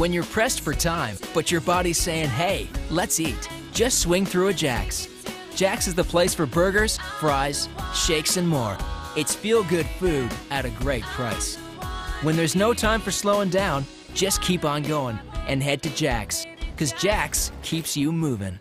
When you're pressed for time, but your body's saying, hey, let's eat, just swing through a Jack's. Jack's is the place for burgers, fries, shakes, and more. It's feel good food at a great price. When there's no time for slowing down, just keep on going and head to Jack's, because Jack's keeps you moving.